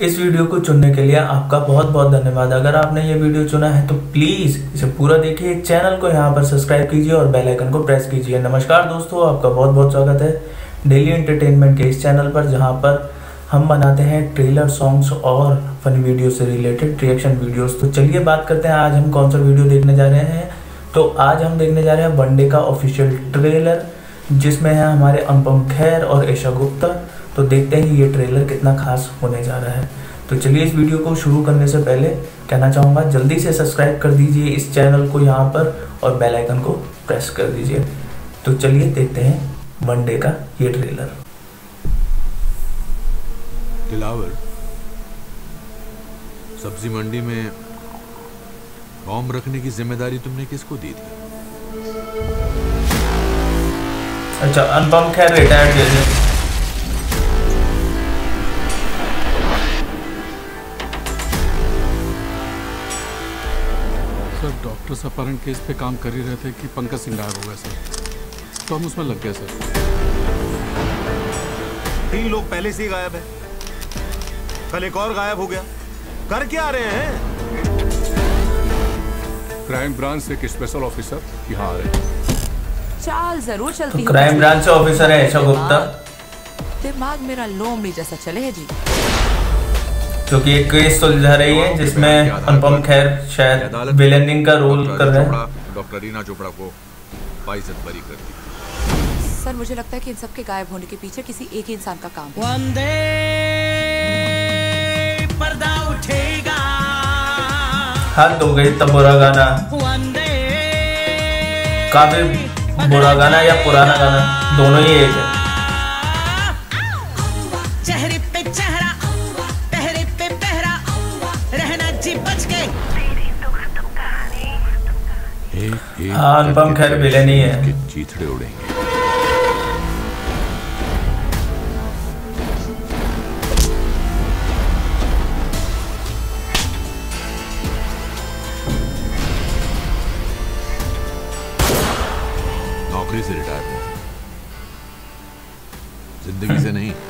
इस वीडियो को चुनने के लिए आपका बहुत बहुत धन्यवाद। अगर आपने ये वीडियो चुना है तो प्लीज़ इसे पूरा देखिए। चैनल को यहाँ पर सब्सक्राइब कीजिए और बेल आइकन को प्रेस कीजिए। नमस्कार दोस्तों, आपका बहुत बहुत स्वागत है डेली एंटरटेनमेंट के इस चैनल पर, जहाँ पर हम बनाते हैं ट्रेलर सॉन्ग्स और फनी वीडियो से रिलेटेड रिएक्शन वीडियोस। तो चलिए बात करते हैं, आज हम कौन सा वीडियो देखने जा रहे हैं? तो आज हम देखने जा रहे हैं वनडे का ऑफिशियल ट्रेलर। जिसमें है हमारे अनुपम खैर और ऐशा गुप्ता। तो देखते हैं ये ट्रेलर कितना खास होने जा रहा है। तो चलिए इस वीडियो को शुरू करने से पहले कहना चाहूँगा, जल्दी से सब्सक्राइब कर दीजिए इस चैनल को यहाँ पर और बेल आइकन को प्रेस कर दीजिए। तो चलिए देखते हैं वनडे का ये ट्रेलर दिलावर, सब्ज़ी मंडी में रखने की ज़िम्मेदारी तुमने किसको दी थी? अच्छा अनुपम खैर रिटायर्ड जज सर डॉक्टर्स अपहरण केस पे काम कर ही रहे थे कि पंकज सिंह गायब हो गए सर। तो हम उसमें लग गए सर। तीन लोग पहले से ही गायब है। कल एक और गायब हो गया। कर क्या रहे हैं? क्राइम ब्रांच से एक स्पेशल ऑफिसर यहाँ आ रहे हैं। चाल ज़रूर चलती तो क्राइम ब्रांच से ऑफिसर है ईशा गुप्ता। दिमाग मेरा लोमड़ी जैसा चले है जी। जो कि एक केस सुलझा रही है जिसमें अनुपम खैर शायद विलेनिंग का रोल कर रहे हैं। डॉक्टर रीना चोपड़ा को बाइज्जत बरी कर दी। सर मुझे लगता है कि इन सब के गायब होने के पीछे किसी एक ही इंसान का काम है। वंदे पर्दा उठेगा। हाथ धो गई तब बुरा गाना। वंदे। काफ़ी बुरा गाना या पुराना गाना दोनों ही एक है। चेहरे पे चेहरा पहरे पे पहरा रहना जी बच के एक एक हाँ, अनुपम खैर विलेन ही है। चीथड़े उड़ेंगे। नौकरी से रिटायर हुआ। ज़िंदगी से नहीं।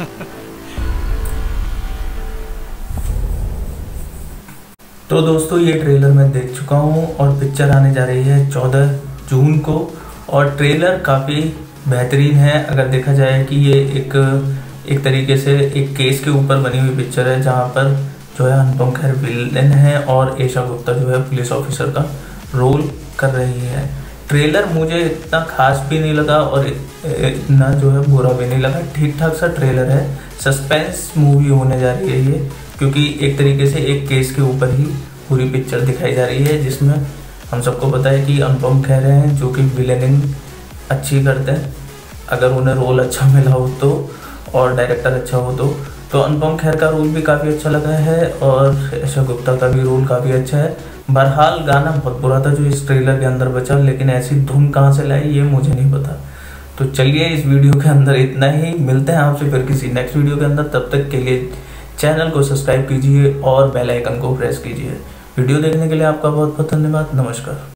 तो दोस्तों, ये ट्रेलर मैं देख चुका हूँ और पिक्चर आने जा रही है चौदह जून को और ट्रेलर काफ़ी बेहतरीन है। अगर देखा जाए कि ये एक एक तरीके से एक केस के ऊपर बनी हुई पिक्चर है, जहाँ पर जो है अनुपम खैर विलन है और ऐशा गुप्ता जो है पुलिस ऑफिसर का रोल कर रही है। ट्रेलर मुझे इतना खास भी नहीं लगा और इतना जो है बुरा भी नहीं लगा। ठीक ठाक सा ट्रेलर है। सस्पेंस मूवी होने जा रही है ये, क्योंकि एक तरीके से एक केस के ऊपर ही पूरी पिक्चर दिखाई जा रही है, जिसमें हम सबको पता है कि अनुपम कह रहे हैं जो कि विलेनिंग अच्छी करते हैं। अगर उन्हें रोल अच्छा मिला हो तो और डायरेक्टर अच्छा हो तो। तो अनुपम खैर का रोल भी काफ़ी अच्छा लगा है और ईशा गुप्ता का भी रोल काफ़ी अच्छा है। बहरहाल गाना बहुत बुरा था जो इस ट्रेलर के अंदर बचा, लेकिन ऐसी धुन कहाँ से लाई, ये मुझे नहीं पता। तो चलिए इस वीडियो के अंदर इतना ही। मिलते हैं आपसे फिर किसी नेक्स्ट वीडियो के अंदर। तब तक के लिए चैनल को सब्सक्राइब कीजिए और बेल आइकन को प्रेस कीजिए। वीडियो देखने के लिए आपका बहुत बहुत धन्यवाद। नमस्कार।